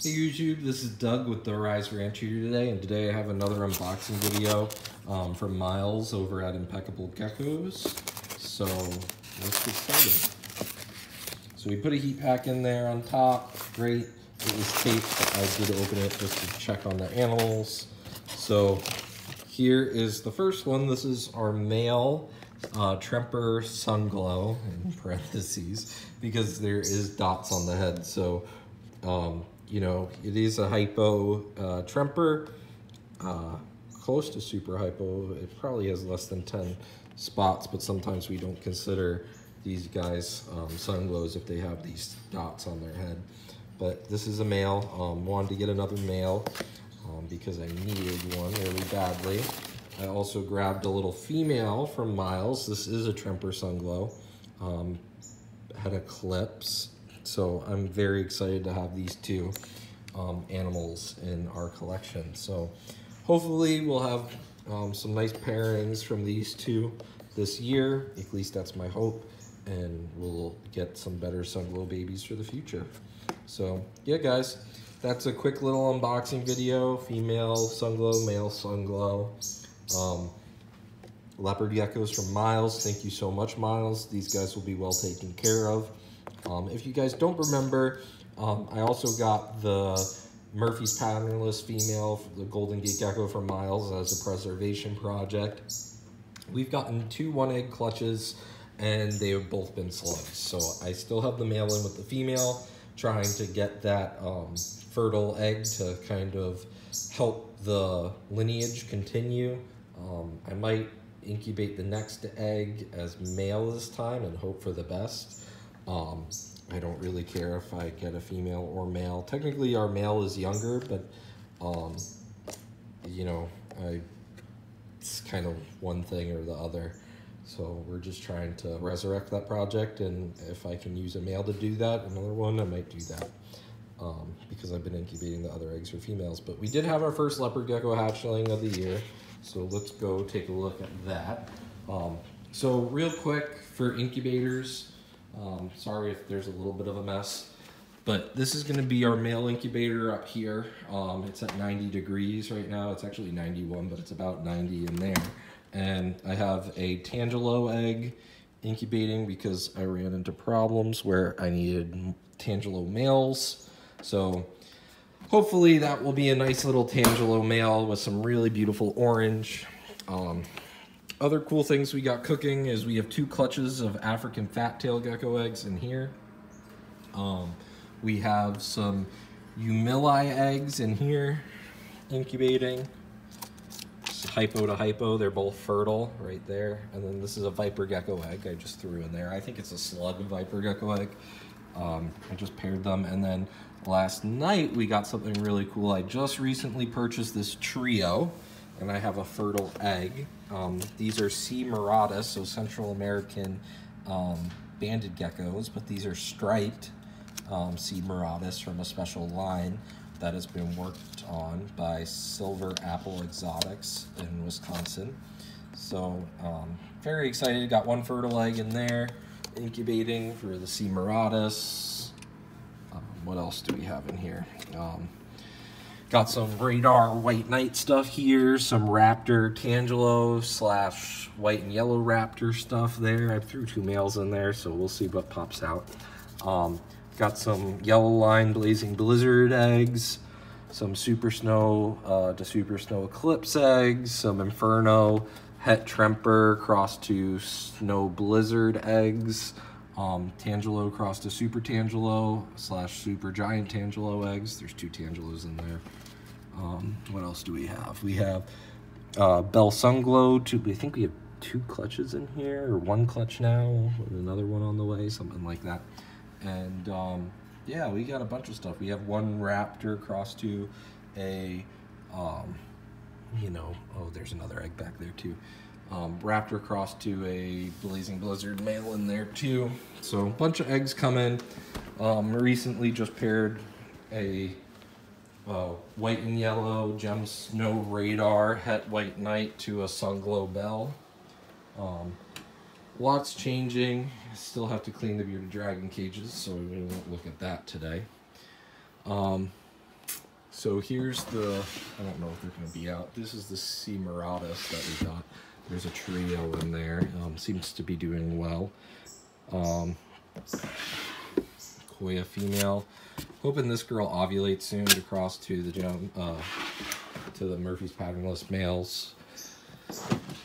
Hey YouTube, this is Doug with the Rise Ranch here today, and today I have another unboxing video um, from Miles over at Impeccable Geckos. So let's get started. So we put a heat pack in there on top, great. It was taped, but I did open it just to check on the animals. So here is the first one. This is our male uh, Tremper Sunglow, in parentheses, because there is dots on the head. So um, you know, it is a hypo uh, Tremper, uh, close to super hypo. It probably has less than 10 spots, but sometimes we don't consider these guys um, sunglows if they have these dots on their head. But this is a male. Um, wanted to get another male um, because I needed one really badly. I also grabbed a little female from Miles. This is a Tremper Sunglow. Um, had Eclipse so I'm very excited to have these two um, animals in our collection. So hopefully we'll have um, some nice pairings from these two this year. At least that's my hope. And we'll get some better Sunglow babies for the future. So yeah, guys, that's a quick little unboxing video. Female Sunglow, male Sunglow. Um, leopard geckos from Miles. Thank you so much, Miles. These guys will be well taken care of. Um, if you guys don't remember, um, I also got the Murphy's Patternless Female, the Golden Gate Gecko from Miles as a preservation project. We've gotten two one-egg clutches, and they have both been slugs. So I still have the male in with the female, trying to get that um, fertile egg to kind of help the lineage continue. Um, I might incubate the next egg as male this time and hope for the best. Um, I don't really care if I get a female or male. Technically, our male is younger, but, um, you know, I, it's kind of one thing or the other. So we're just trying to resurrect that project, and if I can use a male to do that, another one, I might do that. Um, because I've been incubating the other eggs for females. But we did have our first leopard gecko hatchling of the year, so let's go take a look at that. Um, so real quick, for incubators, um, sorry if there's a little bit of a mess. But this is going to be our male incubator up here. Um, it's at 90 degrees right now. It's actually 91, but it's about 90 in there. And I have a Tangelo egg incubating because I ran into problems where I needed Tangelo males. So hopefully that will be a nice little Tangelo male with some really beautiful orange. Um, other cool things we got cooking is we have two clutches of African fat tail gecko eggs in here. Um, we have some Humili eggs in here incubating. hypo to hypo, they're both fertile right there. And then this is a viper gecko egg I just threw in there. I think it's a slug viper gecko egg. Um, I just paired them. And then last night we got something really cool. I just recently purchased this trio and I have a fertile egg. Um, these are C. mitratus, so Central American um, banded geckos, but these are striped um, C. mitratus from a special line that has been worked on by Silver Apple Exotics in Wisconsin. So um, very excited, got one fertile egg in there, incubating for the C. mitratus. Um, what else do we have in here? Got some Radar White Knight stuff here, some Raptor Tangelo slash white and yellow Raptor stuff there. I threw two males in there, so we'll see what pops out. Um, got some Yellow Line Blazing Blizzard eggs, some Super Snow uh, to Super Snow Eclipse eggs, some Inferno Het Tremper cross to Snow Blizzard eggs, um, Tangelo cross to Super Tangelo slash Super Giant Tangelo eggs. There's two Tangelos in there. Um, what else do we have? We have uh, Bell Sunglow. Two, I think we have two clutches in here, or one clutch now, another one on the way, something like that. And um, yeah, we got a bunch of stuff. We have one Raptor cross to a, um, you know, oh, there's another egg back there too. Um, Raptor cross to a Blazing Blizzard male in there too. So a bunch of eggs coming. Um, recently just paired a uh, white and yellow gem snow radar het white knight to a sunglow bell um, lots changing still have to clean the bearded dragon cages so we won't look at that today um, So here's the, I don't know if they're going to be out. This is the C. mitratus that we got. There's a trio in there. Um, seems to be doing well. Um, Koya female. Hoping this girl ovulates soon to cross to the uh, to the Murphy's patternless males.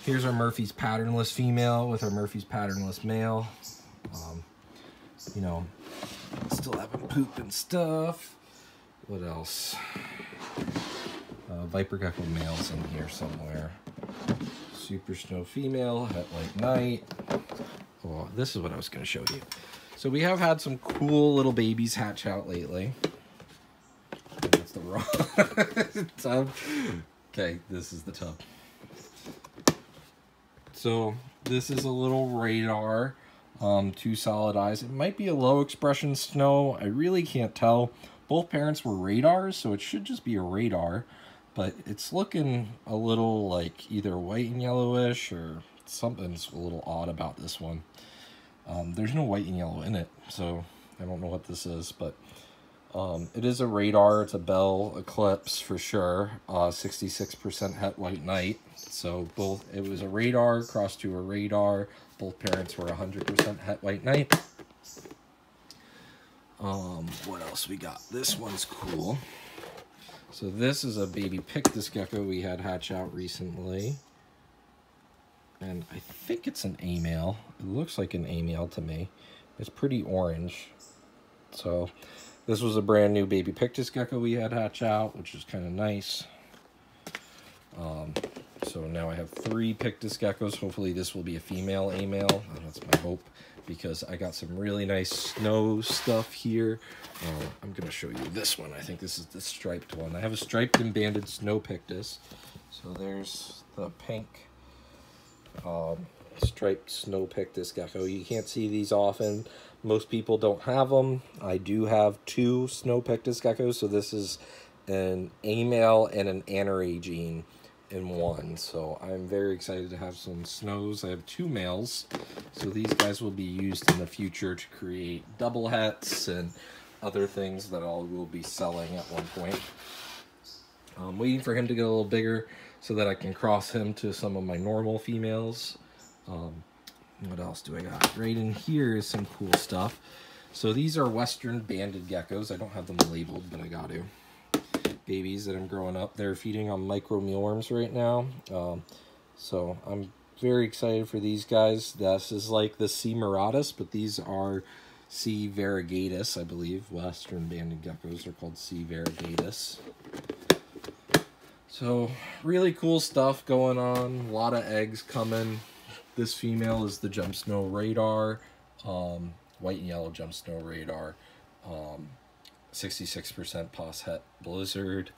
Here's our Murphy's patternless female with our Murphy's patternless male. Um, you know, still having poop and stuff. What else? Uh, Viper Gecko males in here somewhere. Super Snow female, Het White Knight. Oh, this is what I was going to show you. So we have had some cool little babies hatch out lately. That's the wrong tub. Okay, this is the tub. So this is a little radar. Um, two solid eyes. It might be a low expression snow. I really can't tell. Both parents were radars, so it should just be a radar. But it's looking a little like either white and yellowish or something's a little odd about this one. Um, there's no white and yellow in it, so I don't know what this is, but um, it is a radar. It's a Bell Eclipse for sure. 66% uh, Het White Knight. So both it was a radar crossed to a radar. Both parents were 100% Het White Knight. Um, what else we got? This one's cool. So this is a baby Pictus gecko we had hatch out recently. And I think it's an A male. It looks like an A male to me. It's pretty orange. So this was a brand new baby Pictus gecko we had hatch out, which is kind of nice. Um, so now I have three Pictus geckos. Hopefully this will be a female A male. That's my hope because I got some really nice snow stuff here. Uh, I'm going to show you this one. I think this is the striped one. I have a striped and banded snow pictus. So there's the pink um, striped snow pictus gecko. You can't see these often. Most people don't have them. I do have two snow pictus geckos. So this is an A male and an aneragine in one. So I'm very excited to have some snows. I have two males. So these guys will be used in the future to create double hets and other things that I will be selling at one point. I'm waiting for him to get a little bigger so that I can cross him to some of my normal females. Um, what else do I got? Right in here is some cool stuff. So these are Western banded geckos. I don't have them labeled, but I got to babies that I'm growing up. They're feeding on micro mealworms right now. Um, so I'm very excited for these guys. This is like the C. mitratus, but these are C. variegatus, I believe. Western banded geckos are called C. variegatus. So really cool stuff going on. A lot of eggs coming. This female is the Jump Snow Radar. Um, white and yellow Jump Snow Radar. Um, 66% pos het blizzard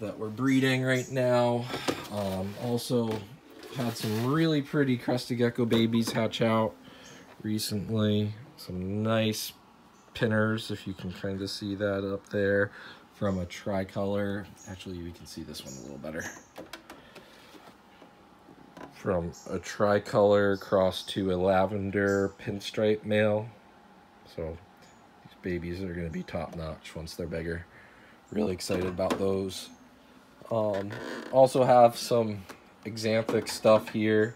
that we're breeding right now. Um, also had some really pretty crested gecko babies hatch out recently. Some nice pinners, if you can kind of see that up there, from a tricolor. Actually, we can see this one a little better. From a tricolor cross to a lavender pinstripe male. So babies are going to be top notch once they're bigger. Really excited about those. Um, also have some Axanthic stuff here.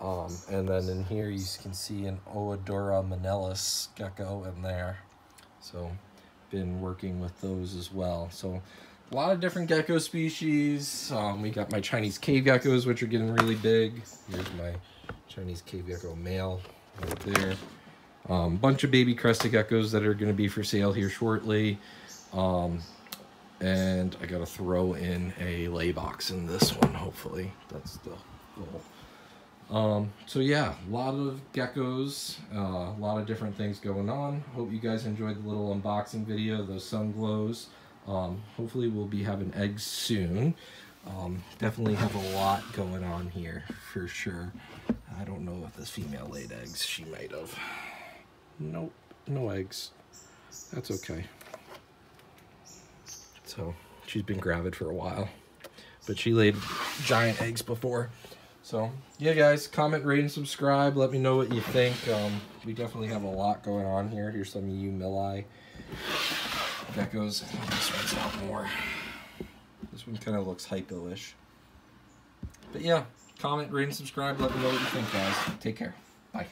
Um, and then in here you can see an Oedura monilis gecko in there. So been working with those as well. So a lot of different gecko species. Um, we got my Chinese cave geckos, which are getting really big. Here's my Chinese cave gecko male right there. Um, bunch of baby crested geckos that are going to be for sale here shortly. Um, and I got to throw in a lay box in this one, hopefully. That's the goal. Um, so yeah, a lot of geckos, uh, a lot of different things going on. Hope you guys enjoyed the little unboxing video, those sun glows. Um, hopefully we'll be having eggs soon. Um, definitely have a lot going on here for sure. I don't know if this female laid eggs. She might have. Nope, no eggs. That's okay. So she's been gravid for a while, but she laid giant eggs before. So yeah, guys, comment, rate, and subscribe. Let me know what you think. Um, we definitely have a lot going on here. Here's some Eumillii. geckos. This one's out more. This one kind of looks hypo-ish. But yeah, comment, rate, and subscribe. Let me know what you think, guys. Take care. Bye.